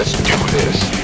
Let's do this.